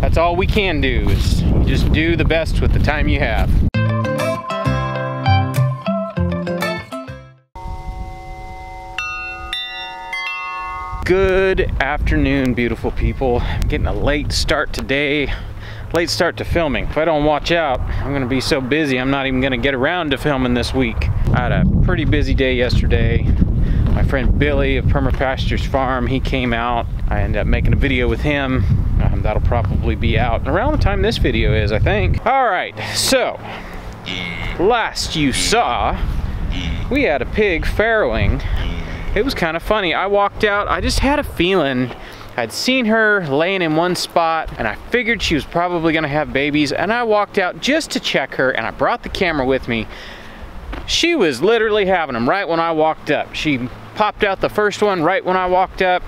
that's all we can do is just do the best with the time you have. Good afternoon, beautiful people. I'm getting a late start today. Late start to filming. If I don't watch out, I'm gonna be so busy, I'm not even gonna get around to filming this week. I had a pretty busy day yesterday. My friend Billy of Permapastures Farm, he came out. I ended up making a video with him. That'll probably be out around the time this video is, I think. All right, so last you saw, we had a pig farrowing it was kind of funny. I walked out, I just had a feeling I'd seen her laying in one spot and I figured she was probably gonna have babies and I walked out just to check her and I brought the camera with me. She was literally having them right when I walked up. She popped out the first one right when I walked up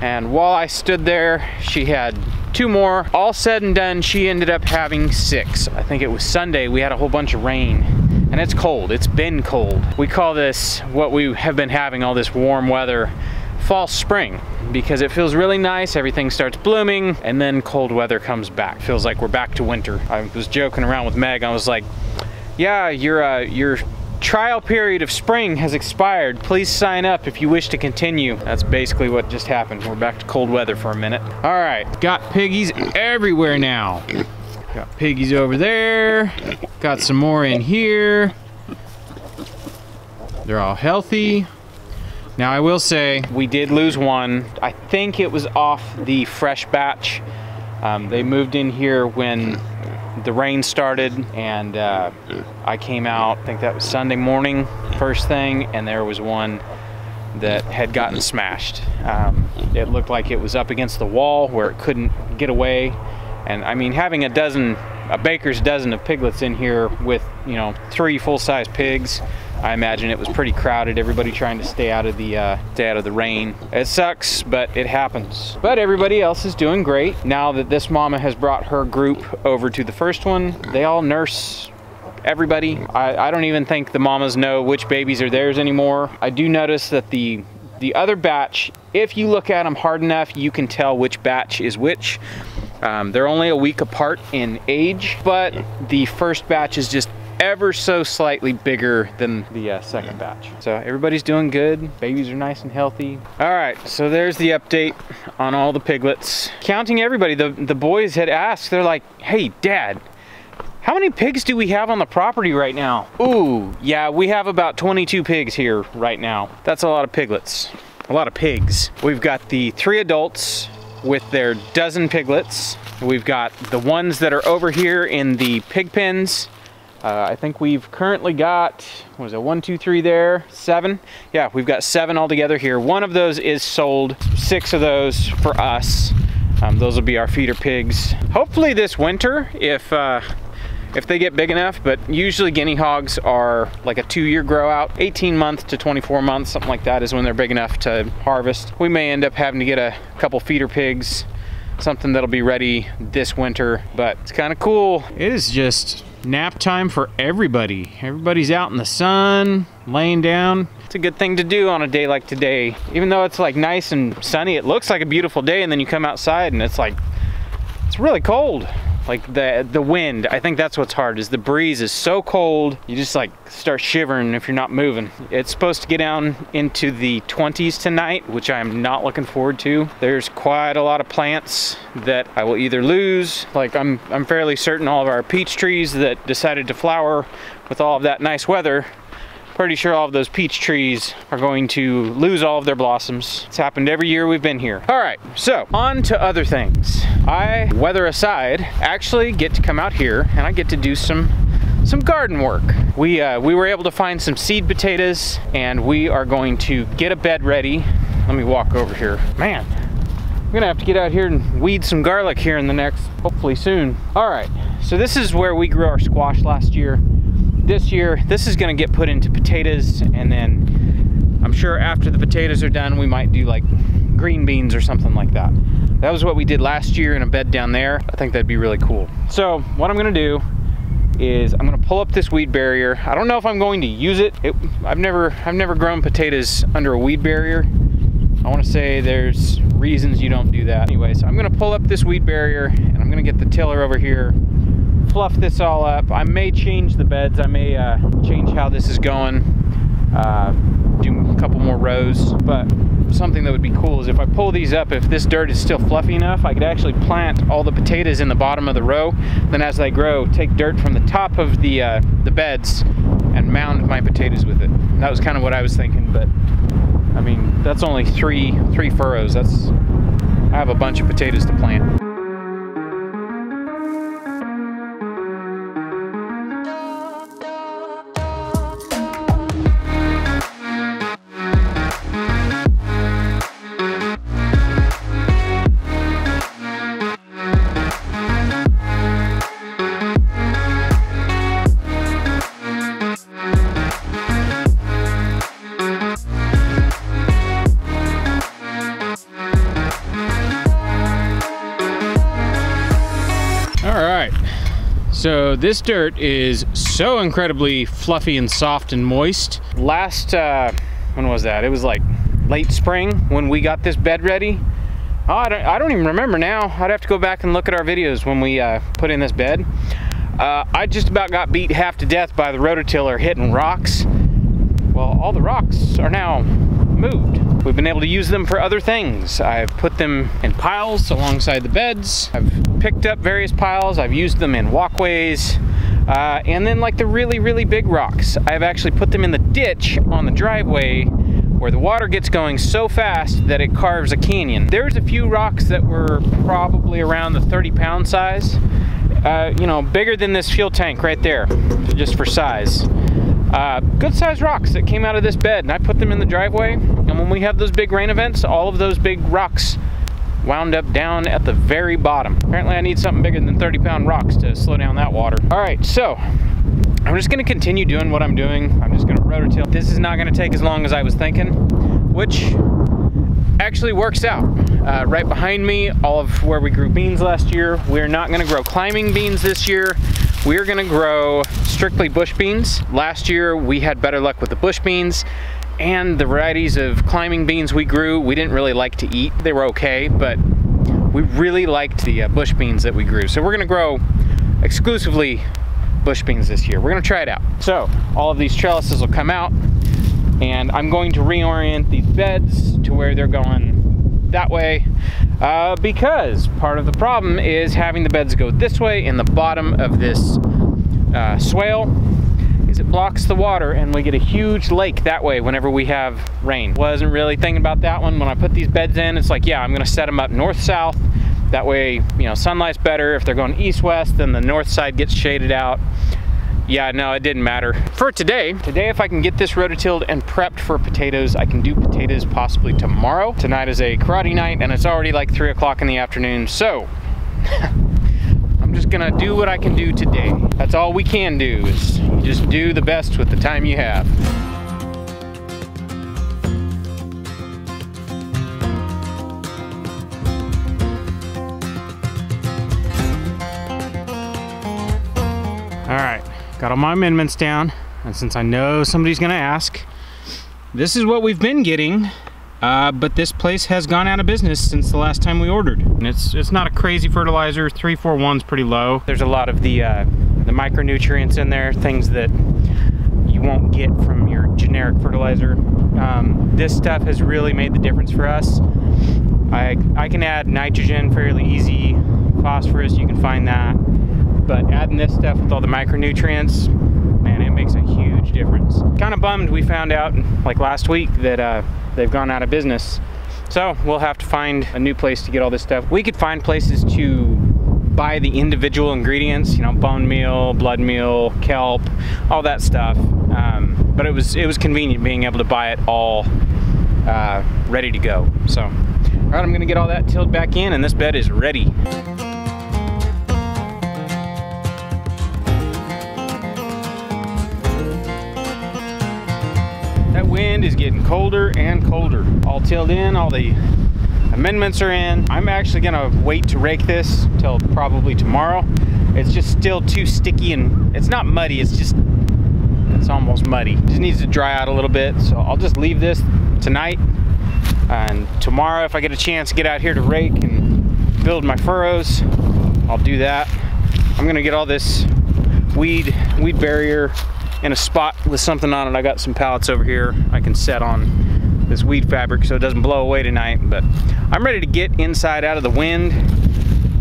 and while I stood there, she had two more. All said and done, she ended up having six. I think it was Sunday, we had a whole bunch of rain and it's cold. It's been cold. We call this what we have been having all this warm weather fall spring because it feels really nice everything starts blooming and then cold weather comes back feels like we're back to winter i was joking around with meg i was like yeah your uh, your trial period of spring has expired please sign up if you wish to continue that's basically what just happened we're back to cold weather for a minute all right got piggies everywhere now Got piggies over there. Got some more in here. They're all healthy. Now I will say, we did lose one. I think it was off the fresh batch. Um, they moved in here when the rain started and uh, I came out, I think that was Sunday morning, first thing, and there was one that had gotten smashed. Um, it looked like it was up against the wall where it couldn't get away and I mean, having a dozen, a baker's dozen of piglets in here with, you know, three full-size pigs, I imagine it was pretty crowded. Everybody trying to stay out of the uh, stay out of the rain. It sucks, but it happens. But everybody else is doing great. Now that this mama has brought her group over to the first one, they all nurse everybody. I, I don't even think the mamas know which babies are theirs anymore. I do notice that the the other batch, if you look at them hard enough, you can tell which batch is which. Um, they're only a week apart in age, but the first batch is just ever so slightly bigger than the uh, second batch. So everybody's doing good. Babies are nice and healthy. All right, so there's the update on all the piglets. Counting everybody, the, the boys had asked, they're like, hey, dad, how many pigs do we have on the property right now? Ooh, yeah, we have about 22 pigs here right now. That's a lot of piglets, a lot of pigs. We've got the three adults with their dozen piglets. We've got the ones that are over here in the pig pens. Uh, I think we've currently got, what is it, one, two, three there, seven? Yeah, we've got seven altogether here. One of those is sold, six of those for us. Um, those will be our feeder pigs. Hopefully this winter, if uh, if they get big enough, but usually guinea hogs are like a two year grow out. 18 months to 24 months, something like that is when they're big enough to harvest. We may end up having to get a couple feeder pigs, something that'll be ready this winter, but it's kind of cool. It is just nap time for everybody. Everybody's out in the sun, laying down. It's a good thing to do on a day like today. Even though it's like nice and sunny, it looks like a beautiful day and then you come outside and it's like, it's really cold like the the wind i think that's what's hard is the breeze is so cold you just like start shivering if you're not moving. It's supposed to get down into the 20s tonight which i'm not looking forward to. There's quite a lot of plants that i will either lose like i'm i'm fairly certain all of our peach trees that decided to flower with all of that nice weather pretty sure all of those peach trees are going to lose all of their blossoms. It's happened every year we've been here. All right, so on to other things. I, weather aside, actually get to come out here and I get to do some some garden work. We, uh, we were able to find some seed potatoes and we are going to get a bed ready. Let me walk over here. Man, I'm gonna have to get out here and weed some garlic here in the next, hopefully soon. All right, so this is where we grew our squash last year this year, this is gonna get put into potatoes and then I'm sure after the potatoes are done, we might do like green beans or something like that. That was what we did last year in a bed down there. I think that'd be really cool. So what I'm gonna do is I'm gonna pull up this weed barrier. I don't know if I'm going to use it. it I've never I've never grown potatoes under a weed barrier. I want to say there's reasons you don't do that. Anyway, so I'm going to pull up this weed barrier and I'm going to get the tiller over here, fluff this all up. I may change the beds. I may uh, change how this is going, uh, do a couple more rows. But something that would be cool is if I pull these up, if this dirt is still fluffy enough, I could actually plant all the potatoes in the bottom of the row. Then as they grow, take dirt from the top of the, uh, the beds and mound my potatoes with it. That was kind of what I was thinking, but I mean, that's only three three furrows. That's I have a bunch of potatoes to plant. So this dirt is so incredibly fluffy and soft and moist. Last, uh, when was that? It was like late spring when we got this bed ready. Oh, I don't, I don't even remember now. I'd have to go back and look at our videos when we uh, put in this bed. Uh, I just about got beat half to death by the rototiller hitting rocks. Well, all the rocks are now moved. We've been able to use them for other things. I've put them in piles alongside the beds. I've picked up various piles. I've used them in walkways. Uh, and then like the really, really big rocks, I've actually put them in the ditch on the driveway where the water gets going so fast that it carves a canyon. There's a few rocks that were probably around the 30 pound size. Uh, you know, bigger than this fuel tank right there, just for size. Uh, good sized rocks that came out of this bed and I put them in the driveway. And when we have those big rain events, all of those big rocks wound up down at the very bottom. Apparently I need something bigger than 30 pound rocks to slow down that water. All right, so I'm just gonna continue doing what I'm doing. I'm just gonna rototill. This is not gonna take as long as I was thinking, which actually works out. Uh, right behind me, all of where we grew beans last year, we're not gonna grow climbing beans this year. We're gonna grow strictly bush beans. Last year, we had better luck with the bush beans and the varieties of climbing beans we grew, we didn't really like to eat. They were okay, but we really liked the uh, bush beans that we grew. So we're gonna grow exclusively bush beans this year. We're gonna try it out. So all of these trellises will come out and I'm going to reorient these beds to where they're going that way uh, because part of the problem is having the beds go this way in the bottom of this uh, swale is it blocks the water and we get a huge lake that way whenever we have rain. Wasn't really thinking about that one. When I put these beds in, it's like, yeah, I'm gonna set them up north-south. That way, you know, sunlight's better. If they're going east-west, then the north side gets shaded out. Yeah, no, it didn't matter. For today, today if I can get this rototilled and prepped for potatoes, I can do potatoes possibly tomorrow. Tonight is a karate night and it's already like three o'clock in the afternoon, so I'm just gonna do what I can do today. That's all we can do is just do the best with the time you have. All right, got all my amendments down. And since I know somebody's gonna ask, this is what we've been getting uh, but this place has gone out of business since the last time we ordered. And it's it's not a crazy fertilizer. 341's pretty low. There's a lot of the uh, the micronutrients in there, things that you won't get from your generic fertilizer. Um, this stuff has really made the difference for us. I, I can add nitrogen fairly easy, phosphorus, you can find that. But adding this stuff with all the micronutrients, man, it makes a huge difference. Kind of bummed we found out like last week that uh, they've gone out of business. So we'll have to find a new place to get all this stuff. We could find places to buy the individual ingredients, you know, bone meal, blood meal, kelp, all that stuff. Um, but it was it was convenient being able to buy it all uh, ready to go. So, all right, I'm gonna get all that tilled back in, and this bed is ready. Wind is getting colder and colder. All tilled in, all the amendments are in. I'm actually gonna wait to rake this till probably tomorrow. It's just still too sticky and it's not muddy, it's just, it's almost muddy. It just needs to dry out a little bit. So I'll just leave this tonight And tomorrow, if I get a chance to get out here to rake and build my furrows, I'll do that. I'm gonna get all this weed weed barrier in a spot with something on it. I got some pallets over here I can set on this weed fabric so it doesn't blow away tonight. But I'm ready to get inside out of the wind.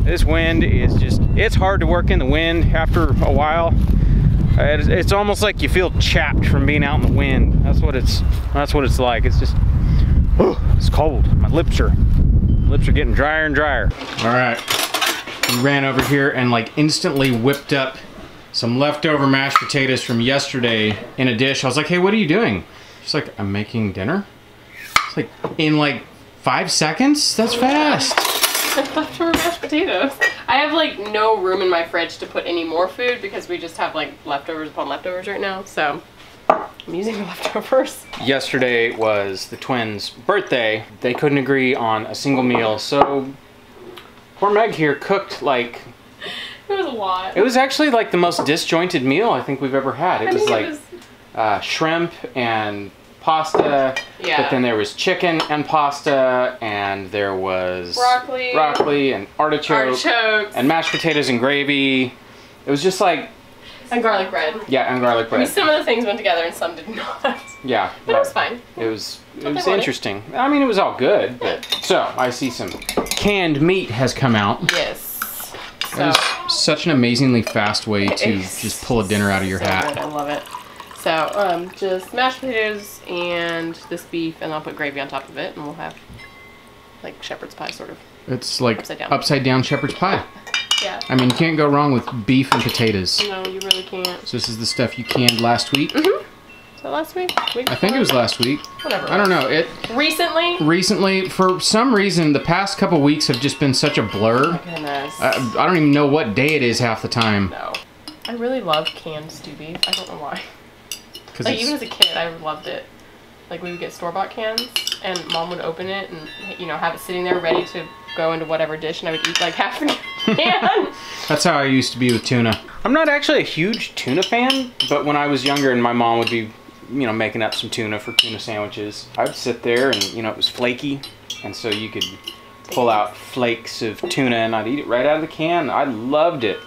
This wind is just, it's hard to work in the wind after a while. It's, almost like you feel chapped from being out in the wind. That's what it's, that's what it's like. It's just, oh, it's cold. My lips are, lips are getting drier and drier. All right, ran over here and like instantly whipped up some leftover mashed potatoes from yesterday in a dish. I was like, hey, what are you doing? She's like, I'm making dinner. It's like, in like five seconds? That's fast. leftover mashed potatoes. I have like no room in my fridge to put any more food because we just have like leftovers upon leftovers right now. So I'm using the leftovers. Yesterday was the twins' birthday. They couldn't agree on a single meal, so poor Meg here cooked like It was a lot. it was actually like the most disjointed meal I think we've ever had. It I was like it was, uh, shrimp and pasta. Yeah. But then there was chicken and pasta, and there was Broccoli. broccoli and artichoke, artichokes and mashed potatoes and gravy. It was just like and garlic bread. yeah, and garlic I mean, bread. some of the things went together and some did not. Yeah, But it was fine. It was it What was interesting. I mean, it was all good. But so I see some canned meat has come out. Yes. So, such an amazingly fast way to just pull a dinner out of your so hat. good, I love it. So, um, just mashed potatoes and this beef, and I'll put gravy on top of it, and we'll have like shepherd's pie, sort of. It's like Upside down. upside down shepherd's pie. Yeah. I mean, you can't go wrong with beef and potatoes. No, you really can't. So this is the stuff you canned last week. So last week? week I think it was last week. Whatever. I don't know. It Recently? recently, for some reason, the past couple weeks have just been such a blur. Goodness. I, I don't even know what day it is half the time. no. I really love canned stew beef. I don't know why. Because Like even as a kid, I loved it. Like we would get store bought cans, and mom would open it and you know have it sitting there ready to go into whatever dish, and I would eat like half the can. That's how I used to be with tuna. I'm not actually a huge tuna fan, but when I was younger and my mom would be, you know, making up some tuna for tuna sandwiches, I'd sit there and, you know, it was flaky, and so you could pull out flakes of tuna and I'd eat it right out of the can. I loved it.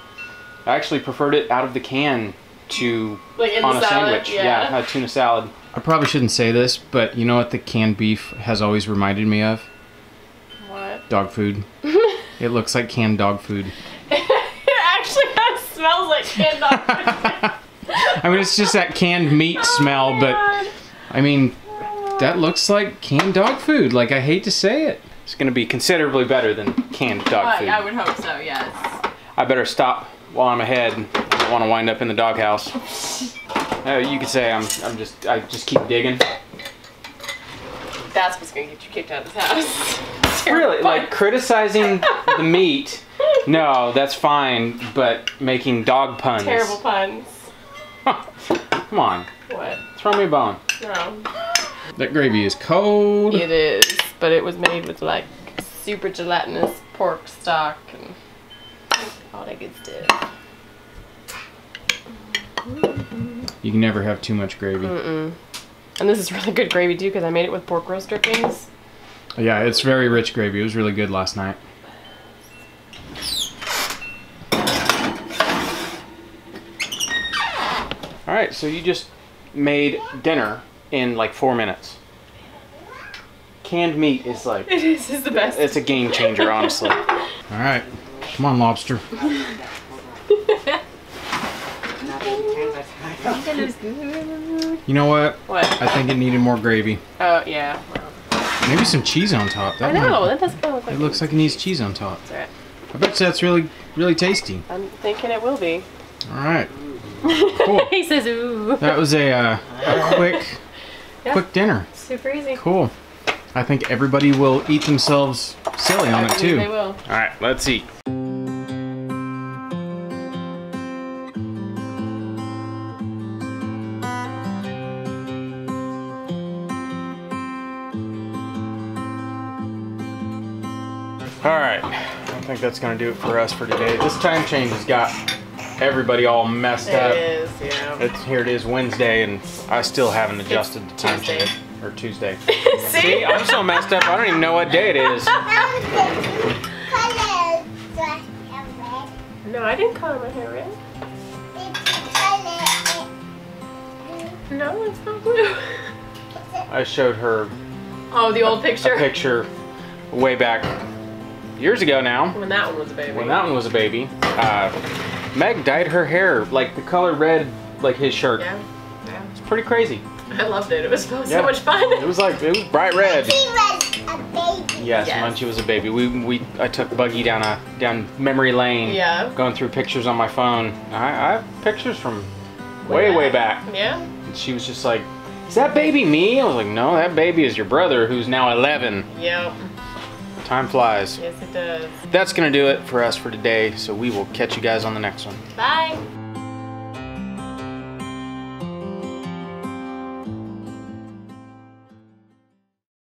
I actually preferred it out of the can to like on a salad. sandwich. Yeah. a tuna salad. I probably shouldn't say this, but you know what the canned beef has always reminded me of? What? Dog food. it looks like canned dog food. it actually smells like canned dog food. I mean, it's just that canned meat smell, but God. I mean, that looks like canned dog food. Like, I hate to say it. It's going to be considerably better than canned dog I, food. I would hope so. Yes. I better stop while I'm ahead. I don't want to wind up in the doghouse. Uh, you could say I'm, I'm just, I just keep digging. That's what's gonna get you kicked out of this house. Really, like criticizing the meat. No, that's fine, but making dog puns. terrible puns. Come on, What? throw me a bone. No. That gravy is cold. It is, but it was made with like super gelatinous pork stock and all that good stuff. You can never have too much gravy. Mm-mm. And this is really good gravy too because I made it with pork roast drippings. Yeah, it's very rich gravy. It was really good last night. Right, so you just made dinner in like four minutes. Canned meat is like It is, it's the best. it's a game changer, honestly. All right, come on, lobster. You know what? What? I think it needed more gravy. Oh yeah. Maybe some cheese on top. I That know. might- That does kind of look like it looks like it needs cheese on top. It's alright. I bet you that's really, really tasty. I'm thinking it will be. All right. Cool. he says, "Ooh." That was a, uh, a quick, Yeah. quick dinner. Super easy. Cool. I think everybody will eat themselves silly on I it too. They will. All right, let's eat. All right, I think that's gonna do it for us for today. This time change has got everybody all messed up. It is, yeah. It's here. It is Wednesday, and I still haven't adjused the time Tuesday. change. or Tuesday. See? See, I'm so messed up. I don't even know what day it is. No, I didn't color my hair red. No, it's not blue. I showed her Oh, the old a picture. picture way back years ago now When that one was a baby. when that one was a baby. Uh, Meg dyed her hair like the color red, like his shirt. Yeah. Yeah. It's pretty crazy. I loved it. It was so, Yeah. much fun. It was like it was bright red. She was a baby. Yes, Yes. Munchie was a baby. We we I took Buggy down a down memory lane. Yeah. Going through pictures on my phone. I, I have pictures from way way back. Yeah. And she was just like, "Is that baby me?" I was like, "No, that baby is your brother, who's now 11." Yep. Time flies. Yes, it does. That's gonna do it for us for today. So we will catch you guys on the next one. Bye.